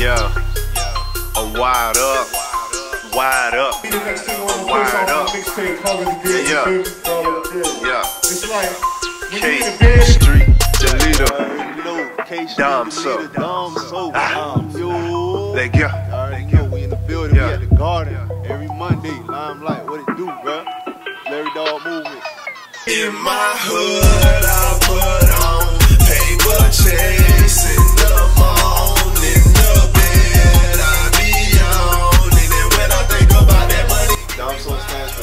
Yeah. A wide up. Wide up. Wide up. Yeah. Yeah. It's like when K you in the bed, Street Deleter. DOMSOE. Dom so. Ah. Yo. They go. I we in the building. We at the garden every Monday. Limelight, what it do, bruh? Larry Dogg movement. In my hood, I put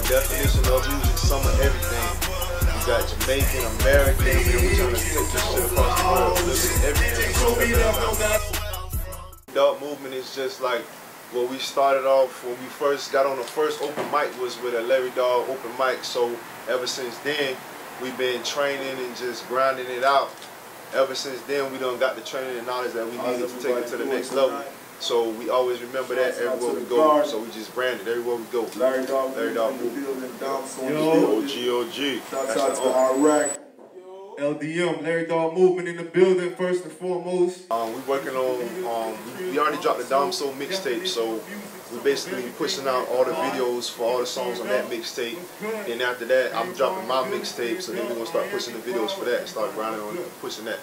definition of music, some of everything. You got Jamaican, American, and we trying to take this shit across the world. Everything. Movement is just like what we started off when we first got on the first open mic was with a Larry Dogg open mic. So ever since then, we've been training and just grinding it out. Ever since then, we done got the training and knowledge that we needed to take it to the next level. So we always remember that everywhere we go. So we just brand it everywhere we go. Larry Dogg, Larry Dogg in the building, DOMSOE in the Yo. building. OG, OG. Shouts That's out the to Iraq. LDM, Larry Dogg Movement in the building, first and foremost. Um, we working on. Um, we, we already dropped the DOMSOE mixtape, so we're basically pushing out all the videos for all the songs on that mixtape. Then after that, I'm dropping my mixtape, so then we're gonna start pushing the videos for that and start grinding on it, pushing that.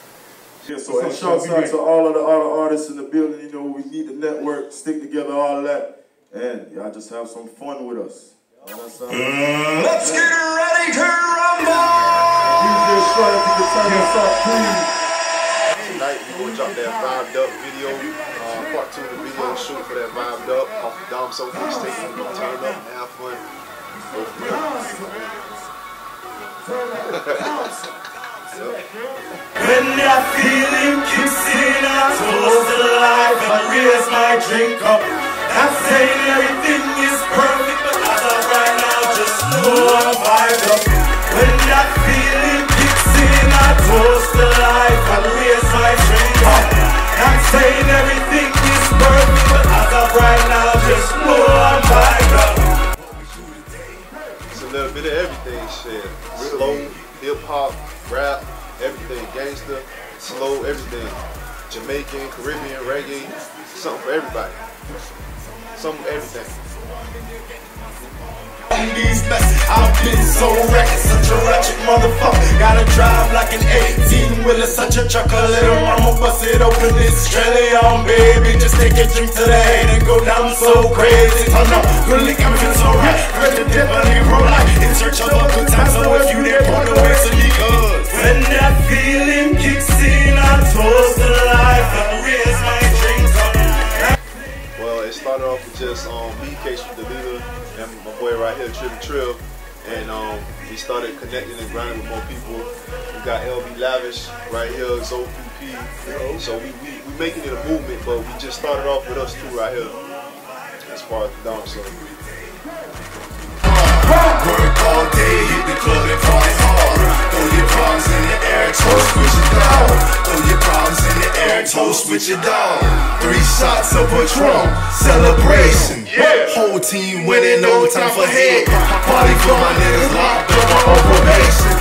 Yeah, so and What's up, shouts out to all of the other artists in the building. You know, we need the network, stick together, all that, and y'all just have some fun with us. All Let's get ready to rumble. DJ Shredder, if you can turn us up, please. Tonight we gonna drop that vibed up video, uh, part two of the video shoot for that vibed up off the DOMSOE mixtape. We gonna turn up and have fun. Go from there. When that feeling kicks in, I toast to life and raise my drink up. Not saying everything is perfect, but as of right now, just know I'm vibed up. When that feeling kicks in, I toast to life and raise my drink up. Not saying everything is perfect, but as of right now, just know I'm vibed up. It's a little bit of everything, shit. Slow, hip hop, rap, everything. Gangster, slow, everything. Jamaican, Caribbean, reggae, something for everybody. Some everything. on these. I've been so wrecked, such a ratchet motherfucker. Gotta drive like an 18 wheeler, such a trucker. Little mama bust it open, it's Australian, baby. Just take a drink to the head and go down so crazy. Turn up, good lick, I'm so right. Ready to dip, I roll life. In search of a good time, so started off with just um, BK Street, the leader, and my boy right here, Trill Trill. And um, we started connecting and grinding with more people. We got LB Lavish right here, Zo PP. So we, we, we making it a movement, but we just started off with us two right here. As far as the dance, so. Toast with your dog. Three shots of Patron, celebration. Whole team winning, no time for head. Party for my niggas locked up on probation.